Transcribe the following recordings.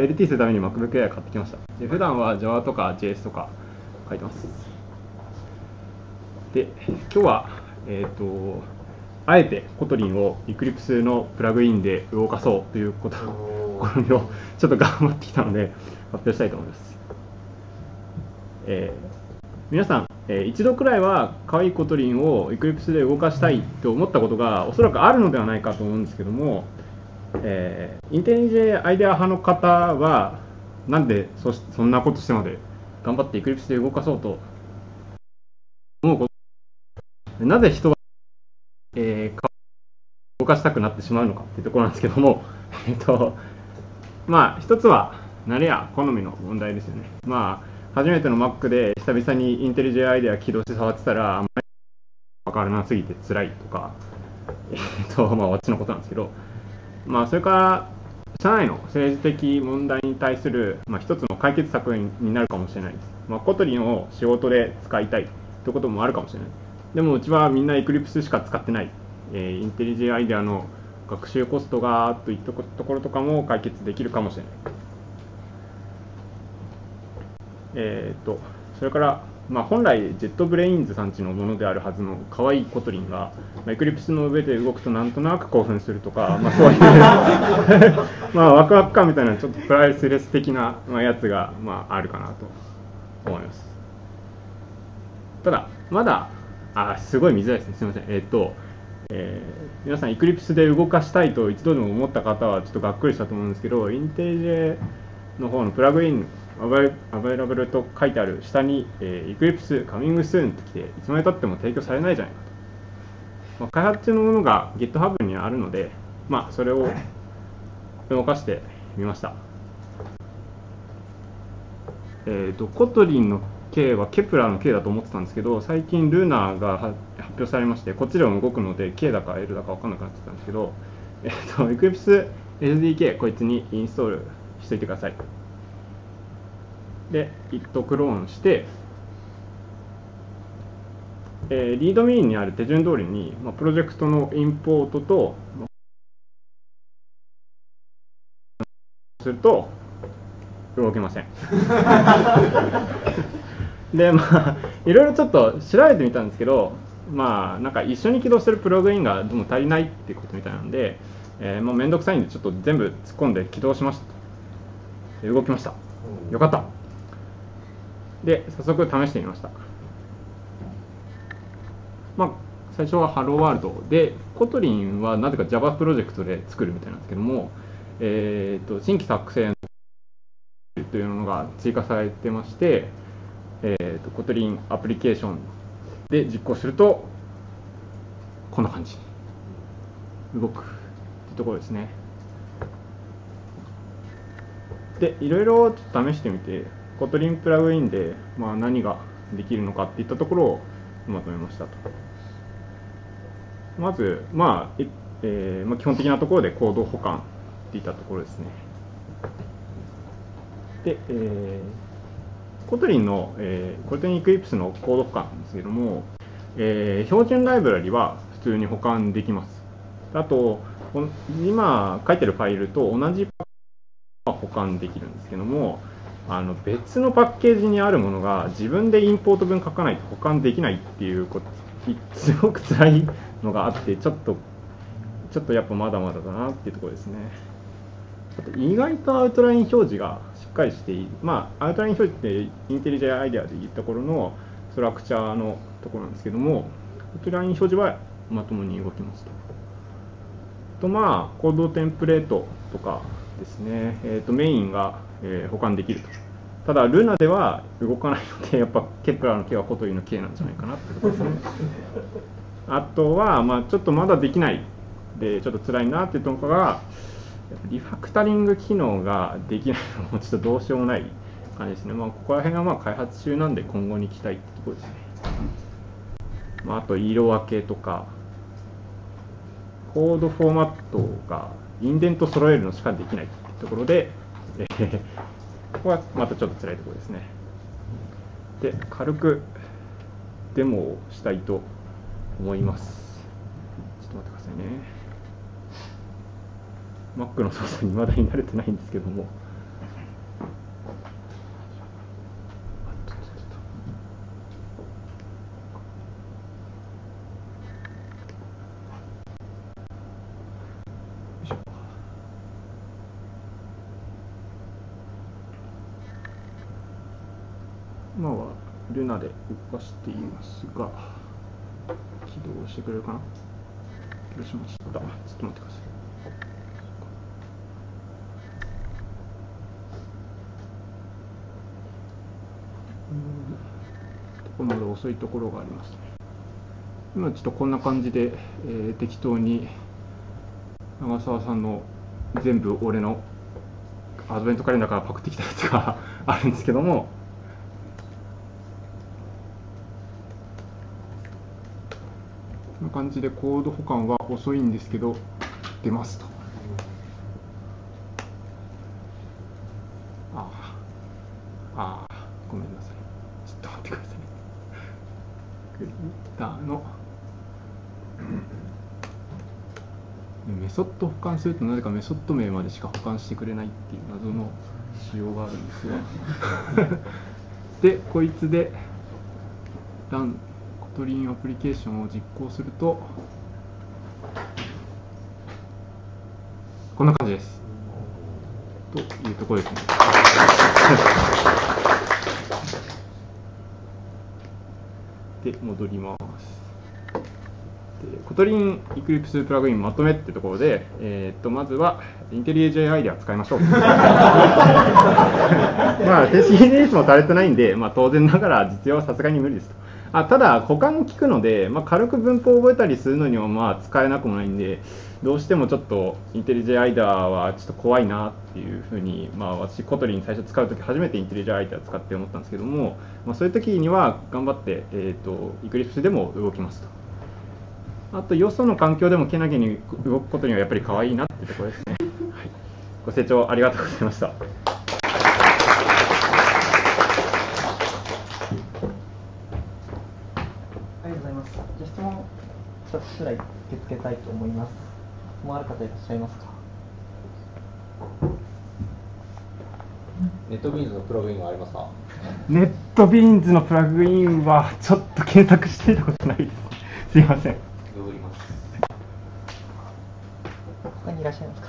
LT するために MacBook Air 買ってきました。で普段は Java とか JS とか書いてます。で、今日は、えっ、ー、と、あえてコトリンを Eclipse のプラグインで動かそうということをちょっと頑張ってきたので発表したいと思います。えー、皆さん、えー、一度くらいは可愛い Kotlin を Eclipse で動かしたいと思ったことがおそらくあるのではないかと思うんですけども、えー、インテリジェアイデア派の方はなんでそそんなことしてまで頑張って Eclipse で動かそうと思うこと。なぜ人は、えー、動かしたくなってしまうのかっていうところなんですけども、えっと、まあ一つは慣れや好みの問題ですよね。まあ初めての Mac で久々にインテリジェアイデア起動して触ってたらあんまり分からなすぎて辛いとか、えっとまあ、あっちのことなんですけど、まあ、それから社内の政治的問題に対する、まあ、一つの解決策になるかもしれないです。まあ、 Kotlin を仕事で使いたいということもあるかもしれない。でもうちはみんな Eclipse しか使ってない。えー、 IntelliJ IDEA の学習コストがといったところとかも解決できるかもしれない。えー、っと、それから、まあ、本来、 JetBrains さんちのものであるはずの可愛い Kotlin が、まあ、 Eclipse の上で動くとなんとなく興奮するとか、まあ、そういう まあ、ワクワク感みたいな、ちょっとプライスレス的な、まあ、やつが、まあ、あるかなと思います。ただ、まだ、あ、すごい見づらいですね。すみません。えー、っと、えー、皆さん、 Eclipse で動かしたいと一度でも思った方は、ちょっとがっくりしたと思うんですけど、 IntelliJの方のプラグイン Available と書いてある下に、えー、Eclipse Coming Soon って来て、いつまでたっても提供されないじゃないかと。まあ、開発中のものが GitHub にあるので、まあ、それを動かしてみました。えっ、ー、と、 Kotlin の K は Kepler の K だと思ってたんですけど、最近 Luna が発表されまして、こっちでも動くので、K だか L だか分かんなくなってたんですけど、えっ、ー、と、Eclipse SDK こいつにインストールしておいてください。で git クローンして、えー、リードミーンにある手順通りに、まあ、プロジェクトのインポートと、すると動けません。でまあいろいろちょっと調べてみたんですけどまあなんか一緒に起動してるプラグインがどうも足りないっていうことみたいなんで、えー、まあ面倒くさいんでちょっと全部突っ込んで起動しました。動きました。よかったで、早速試してみました。まあ、最初は Hello World で、 Kotlin はなぜか Java プロジェクトで作るみたいなんですけども、えーと、新規作成というのが追加されてまして、えーと、 Kotlin アプリケーションで実行すると、こんな感じ動くというところですね。で、いろいろ試してみて、 Kotlin プラグインで、まあ、何ができるのかっていったところをまとめましたと。まず、まあえーまあ、基本的なところでコード補完っていったところですね。で、えー、 Kotlin の、えー、 Kotlin Eclipse のコード補完なんですけども、えー、標準ライブラリは普通に補完できます。あと、今書いてるファイルと同じ補完できるんですけども、あの別のパッケージにあるものが自分でインポート文書かないと補完できないっていうことすごく辛いのがあってちょっとちょっとやっぱまだまだだなっていうところですね。あと意外とアウトライン表示がしっかりしている。まあアウトライン表示って IntelliJ IDEA で言った頃のストラクチャーのところなんですけどもアウトライン表示はまともに動きますととまあコードテンプレートとかですね、えー、とメインがえー、補完できると。ただ、 Luna では動かないので、やっぱケプラーの K はコトリの K なんじゃないかなってことですね。あとは、まあ、ちょっとまだできないで、ちょっと辛いなっていうところが、リファクタリング機能ができないのもちょっとどうしようもない感じですね。まあ、ここら辺はまあ開発中なんで今後に期待ってところですね。まあ、あと色分けとか、コードフォーマットがインデント揃えるのしかできないってところで、ここはまたちょっと辛いところですね。で、軽くデモをしたいと思います。ちょっと待ってくださいね。Mac の操作にまだに慣れてないんですけども、今はルナで動かしていますが、起動してくれるかな？起動しました？ちょっと待ってください。うん、まだ遅いところがありますね。今ちょっとこんな感じで、えー、適当に長澤さんの全部俺のアドベントカレンダーからパクってきたやつが あるんですけども、こんな感じでコード保管は遅いんですけど、出ますと。ああ、ああ、ごめんなさい。ちょっと待ってください。クリエイターのメソッド保管するとなぜかメソッド名までしか保管してくれないっていう謎の仕様があるんですがでこいつでラントリンアプリケーションを実行するとこんな感じですというところですね で戻りますKotlin Eclipse プラグインまとめってところで、えー、っとまずはインテリエ JI では使いましょう。まあ、正式リリースもされてないんで、まあ、当然ながら実用はさすがに無理ですと。あただ、補完効くので、まあ、軽く文法を覚えたりするのにはまあ使えなくもないんで、どうしてもちょっと IntelliJ IDEA はちょっと怖いなっていうふうに、まあ、私、 Kotlin 最初使うとき初めて IntelliJ IDEA 使って思ったんですけども、まあ、そういうときには頑張って、えーと、 Eclipse でも動きますと。あと、よその環境でもけなげに動くことにはやっぱり可愛いなってところですね。はい、ご清聴ありがとうございました。ありがとうございます。じゃ質問2つくらい受け付けたいと思います。質問ある方いらっしゃいますか？ネットビーンズのプラグインはありますか？ネットビーンズのプラグインはちょっと検索してたことないです。すいません。ググります。他にいらっしゃいますか？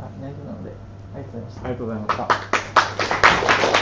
あ、いないようなので、ありがとうございました。ありがとうございました。